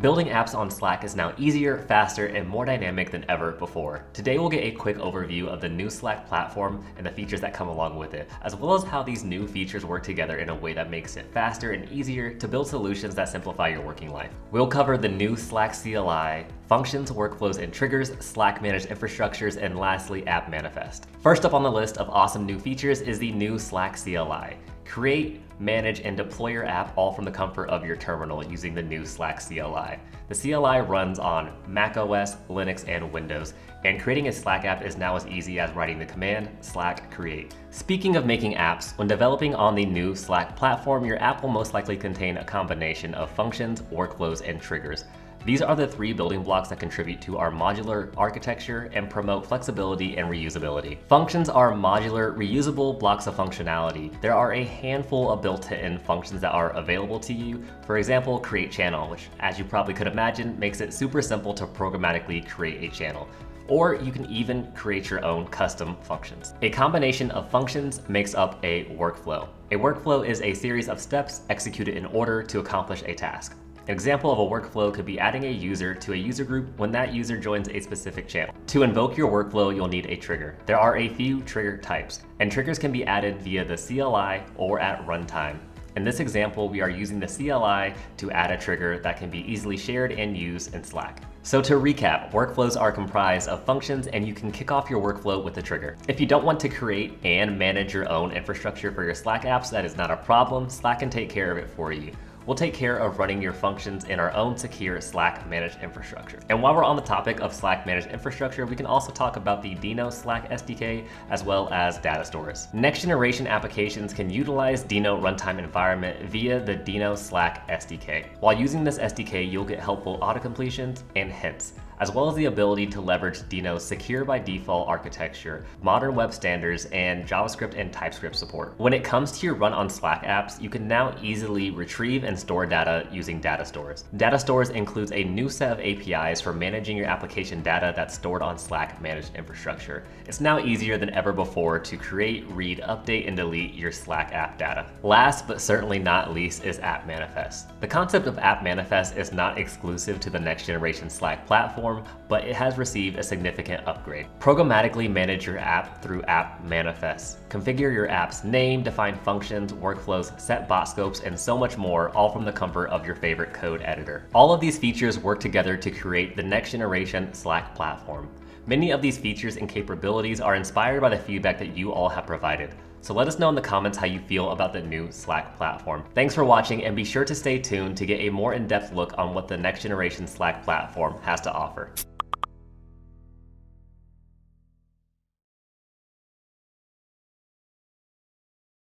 Building apps on Slack is now easier, faster, and more dynamic than ever before. Today we'll get a quick overview of the new Slack platform and the features that come along with it, as well as how these new features work together in a way that makes it faster and easier to build solutions that simplify your working life. We'll cover the new Slack CLI, functions, workflows, and triggers, Slack managed infrastructures, and lastly, App Manifest. First up on the list of awesome new features is the new Slack CLI. Create, manage, and deploy your app all from the comfort of your terminal using the new Slack CLI. The CLI runs on macOS, Linux, and Windows, and creating a Slack app is now as easy as writing the command slack create. Speaking of making apps, when developing on the new Slack platform, your app will most likely contain a combination of functions, workflows, and triggers. These are the three building blocks that contribute to our modular architecture and promote flexibility and reusability. Functions are modular, reusable blocks of functionality. There are a handful of built-in functions that are available to you. For example, create channel, which as you probably could imagine, makes it super simple to programmatically create a channel or you can even create your own custom functions. A combination of functions makes up a workflow. A workflow is a series of steps executed in order to accomplish a task. An example of a workflow could be adding a user to a user group when that user joins a specific channel. To invoke your workflow, you'll need a trigger. There are a few trigger types, and triggers can be added via the CLI or at runtime. In this example, we are using the CLI to add a trigger that can be easily shared and used in Slack. So to recap, workflows are comprised of functions and you can kick off your workflow with a trigger. If you don't want to create and manage your own infrastructure for your Slack apps, that is not a problem. Slack can take care of it for you we'll take care of running your functions in our own secure Slack managed infrastructure. And while we're on the topic of Slack managed infrastructure, we can also talk about the Deno Slack SDK as well as data stores. Next generation applications can utilize Deno runtime environment via the Deno Slack SDK. While using this SDK, you'll get helpful auto completions and hints as well as the ability to leverage Deno's secure by default architecture, modern web standards, and JavaScript and TypeScript support. When it comes to your run on Slack apps, you can now easily retrieve and store data using data stores. Data stores includes a new set of APIs for managing your application data that's stored on Slack managed infrastructure. It's now easier than ever before to create, read, update, and delete your Slack app data. Last but certainly not least is App Manifest. The concept of App Manifest is not exclusive to the next generation Slack platform, platform, but it has received a significant upgrade. Programmatically manage your app through App Manifest. Configure your app's name, define functions, workflows, set bot scopes, and so much more, all from the comfort of your favorite code editor. All of these features work together to create the next generation Slack platform. Many of these features and capabilities are inspired by the feedback that you all have provided. So let us know in the comments how you feel about the new Slack platform. Thanks for watching and be sure to stay tuned to get a more in-depth look on what the next generation Slack platform has to offer.